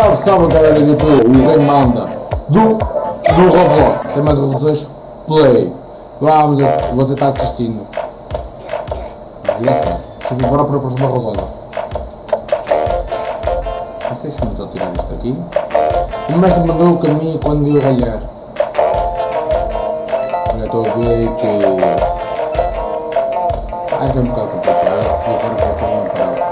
Salve, salve galera do YouTube, o Game Manda do, do Roblox. Tem mais revoluções? Play. Vamos, você está assistindo. Desgraça. Vamos embora para a próxima rodada. Deixa-me só tirar isto aqui. O mestre mandou o caminho quando eu ralhar. Já estou a ver que. Ah, é um bocado complicado. Vou agora para a próxima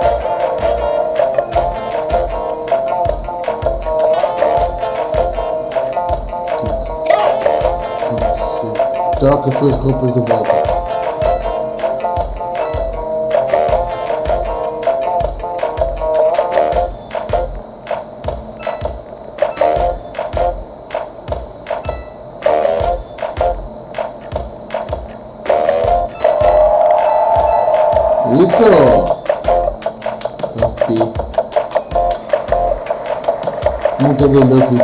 Troca as suas roupas de volta. Isso! Consegui. Nunca dei Luffy.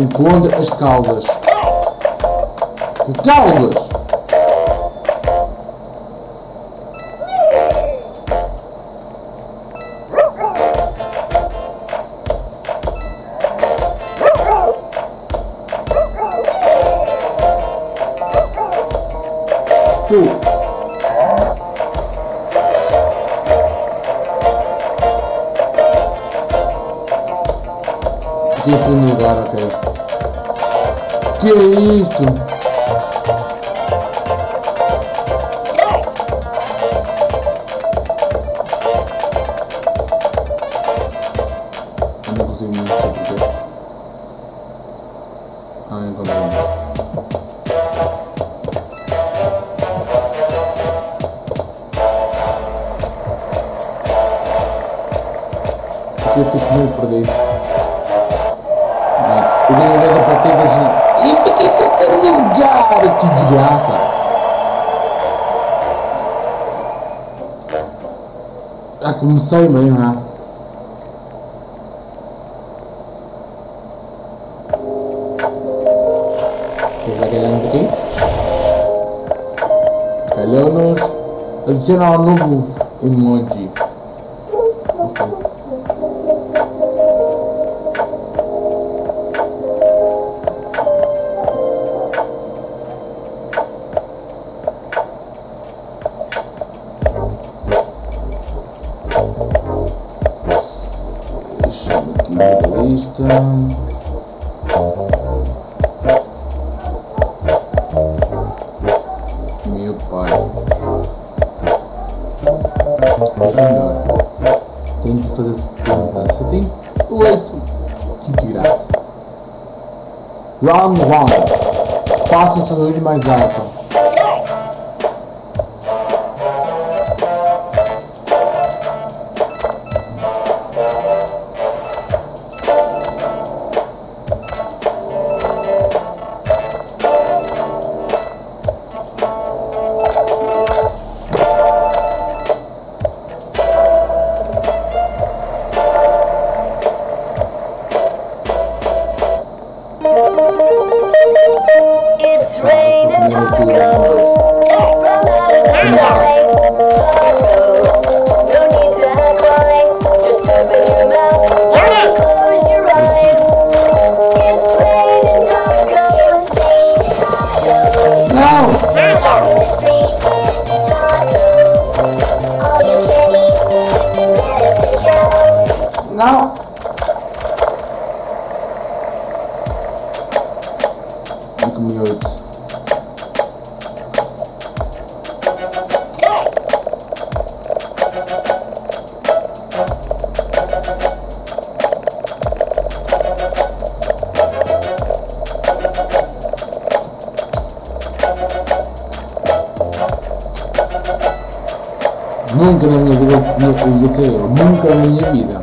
Encontre as caudas. Caudas? Tu. Que esse lugar, ok. Que é isso? Eu não consigo me mexer porque... Ah, encontrei. Aqui eu fico meio perdido. Ah, O ganhador da partida... é E fiquei em terceiro lugar! Que desgraça! Já comecei mesmo, ah. Calhamos. Adicionar um novo emoji. Perguntas. Você tem. Que graça. Round 1. Faça o sorriso mais alto. goes. Nunca na minha vida, eu ia ser eu, nunca na minha vida.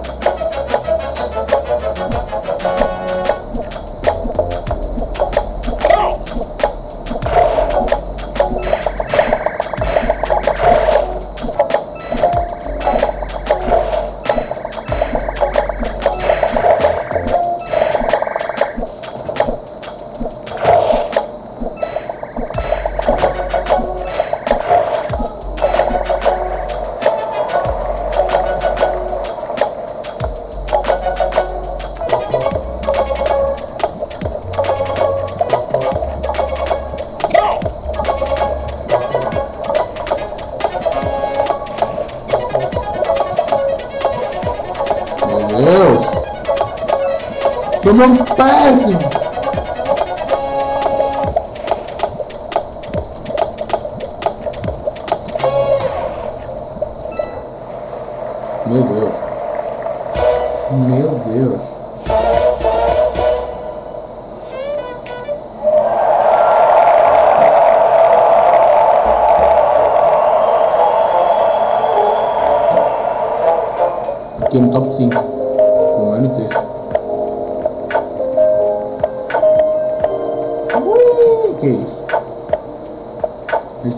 Péssimo. Meu Deus. Meu Deus. Aqui no top 5.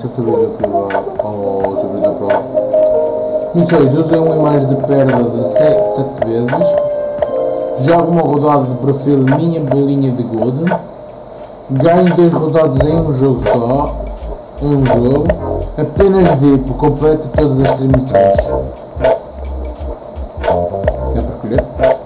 Isto é sobre o privado. Oh, sobre o prova. Muito bem, usei uma imagem de perda de 7, vezes. Jogo uma rodada de perfil minha bolinha de good. Ganho 2 rodadas em um jogo só. Em um jogo. Apenas VIP, completo todas as transmissões. Dá para?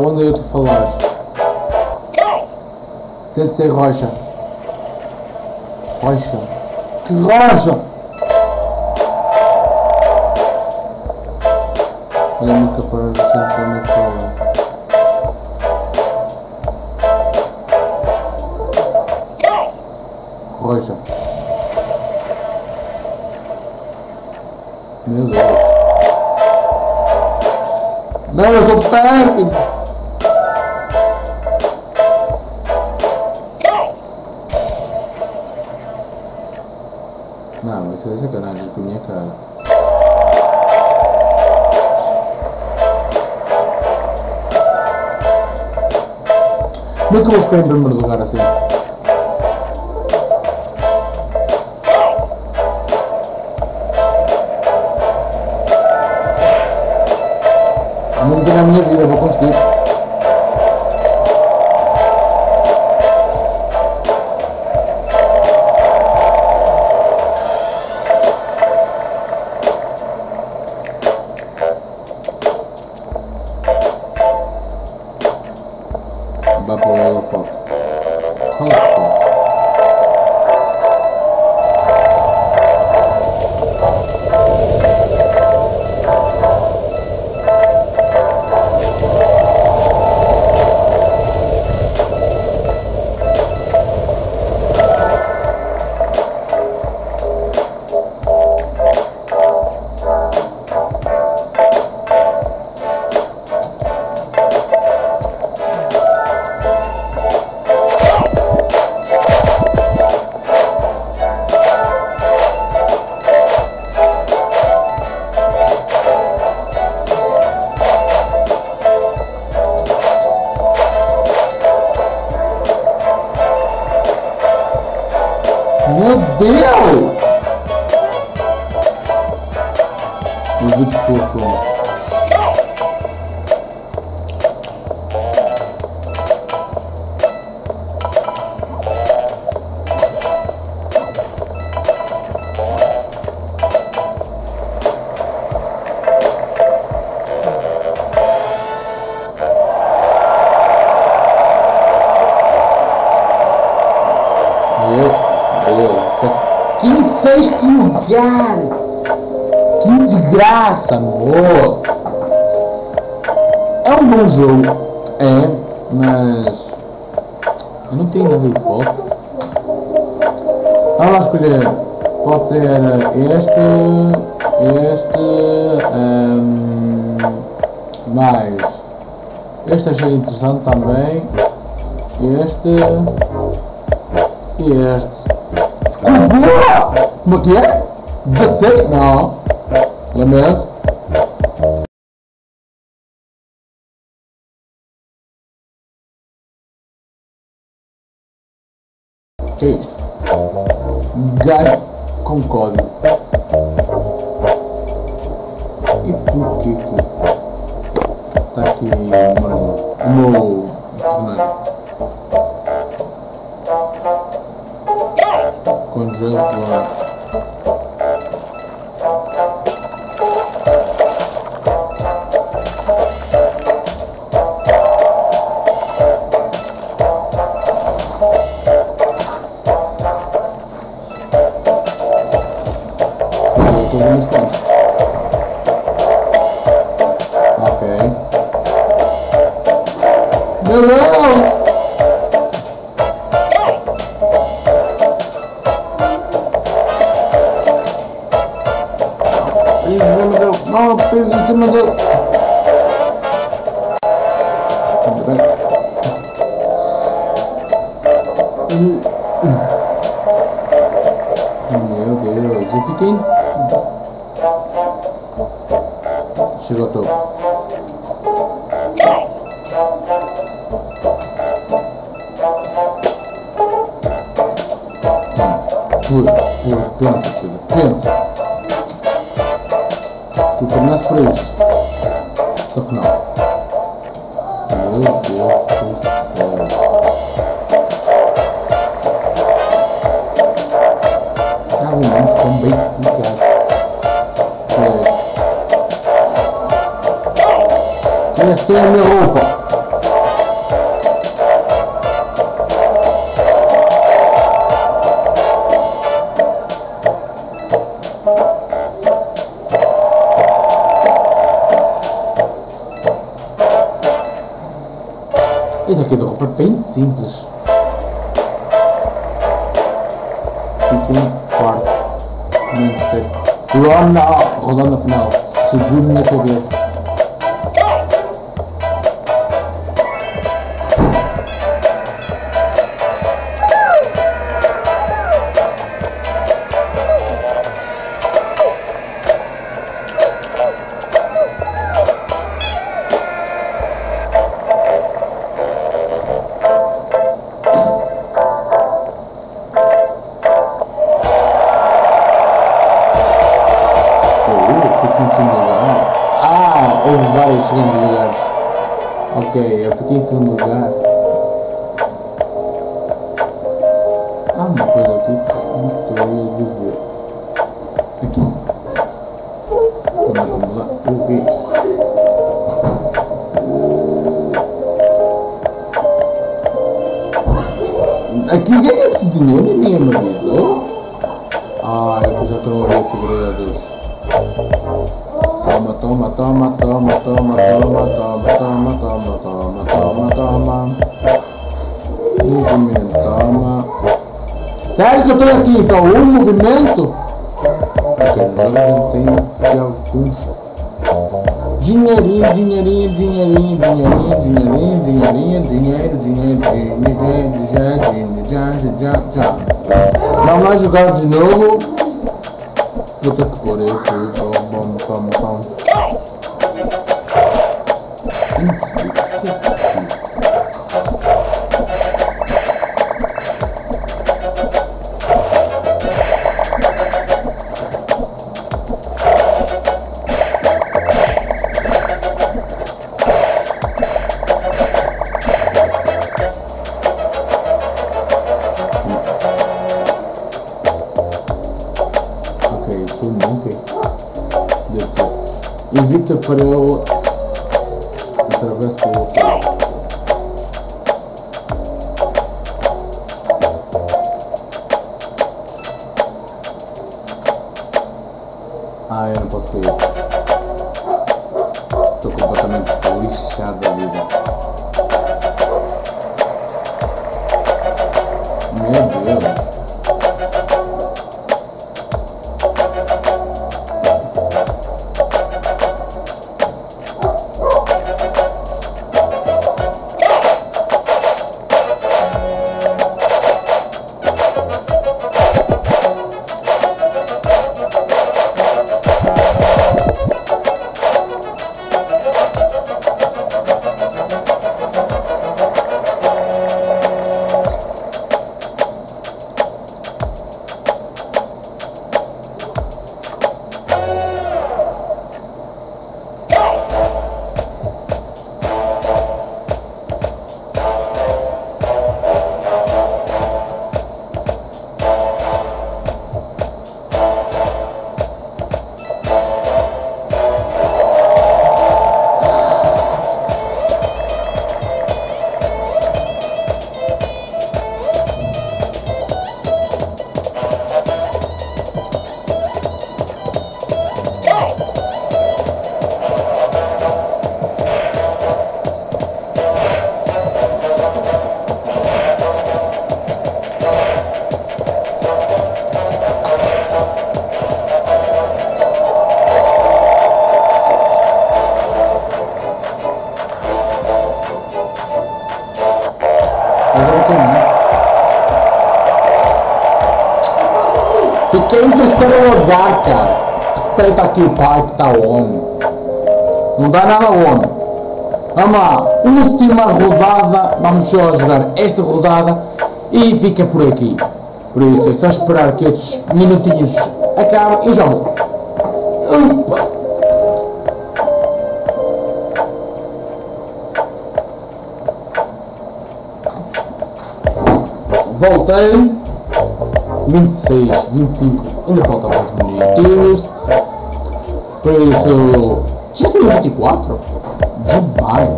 Onde eu a falar. Sente-se rocha. Rocha. Que rocha! Olha muito capaz de sentar no colo. Rocha. Meu Deus. Não, eu sou péssimo! Como é que eu vou ficar em primeiro lugar Meu Deus! Muito fofo. Meu Deus. Que em sexto lugar! Que desgraça, moço! É um bom jogo. É, mas. Eu não tenho nada de hipótese. Vamos lá escolher. Pode ser este, este, hum, mais. Este achei interessante também. Este e este. Como é que é? 16? Não. Lamento. Isto? Gás com código. E por que que está aqui o meu, o meu dicionário? Congelo música Pura, pura, pensa, filha, pensa. Tu treinaste para isto. Só que não. Meu Deus do É a minha roupa. Isso aqui é roupa bem simples. Fiquei quarto. Não sei. Ronda, rodando a final. outro lugar. Ah, uma coisa aqui, não estou a ver. Aqui. Vamos lá, o rei. Aqui já é esse dinheiro mesmo, né? Ah, eu já tô no aqui, graças a Deus. Toma, toma, toma, toma, toma, toma, toma, toma, toma, toma, toma, toma. Movimento, toma. Sério que eu estou aqui? Só um movimento? Tenho aqui alguns. Dinheirinho, dinheirinho, dinheirinho, dinheirinho, dinheirinho, dinheirinho, dinheiro, dinheiro, dinheiro, já, dinheiro, já, já, já. Vamos lá jogar de novo. Look at what it is, bum bum bum bum. Eu. Através do outro lado. Ah, eu não posso ir. Estou completamente lixado da vida. Meu Deus. Respeita aqui o pai que está on. Não dá nada on. Vamos lá, última rodada, vamos só jogar esta rodada e fica por aqui. Por isso é só esperar que esses minutinhos acabem e já vou. Opa! Voltei. 26, 25, ainda faltam 4 minutinhos. Já tem 24? Demais.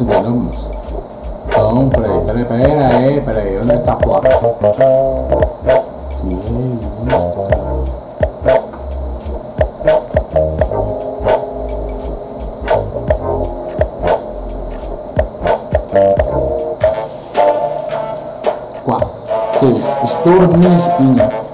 Enganamos. Então, peraí, peraí, peraí, peraí, onde é que tá a placa? Que isso, cara? Quatro, seis, minha espinha.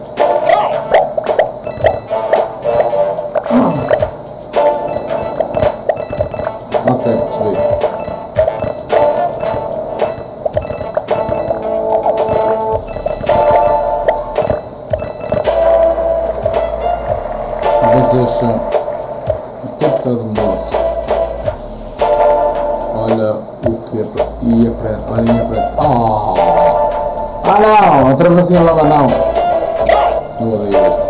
Olha o que é para. Ia para. Olha, ia para. Ah! Ah não! A travessinha lava não! Eu odeio este.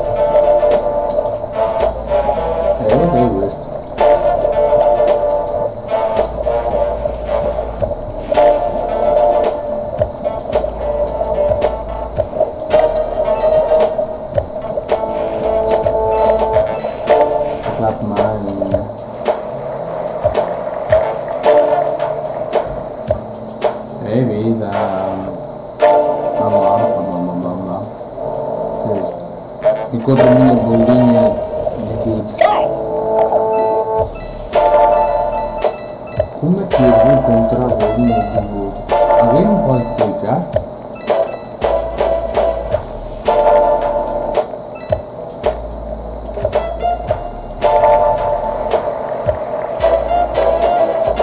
Encontro a minha bolinha de gude. Como é que eu vou encontrar a bolinha de gude? Alguém me pode explicar?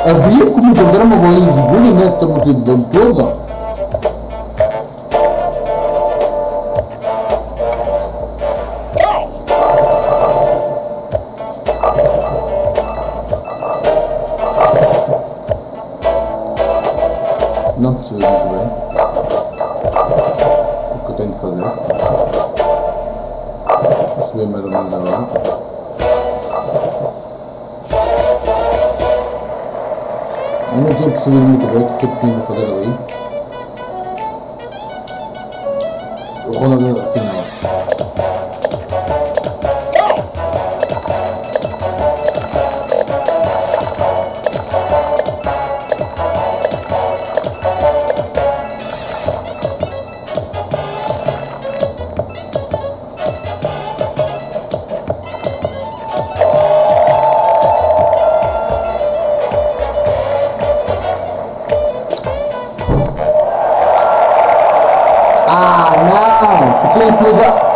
Havia como encontrar uma bolinha de gude nesta multidão toda? Mais ou menos agora. Eu não tinha percebido muito bem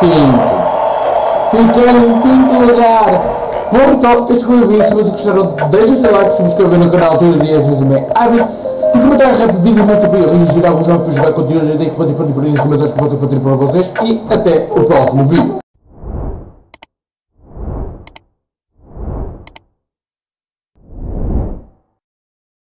quinto. Fiquei em quinto lugar. Portanto, este foi o vídeo. Se vocês gostaram, deixem o seu like, se inscrevam no canal todos os dias, usem hábito. E comentar rapidinho muito para eu reagir a alguns jogos para jogar conteúdos. Eu deixo para ti, para ti, para ti, para ti, para vocês. E até o próximo vídeo.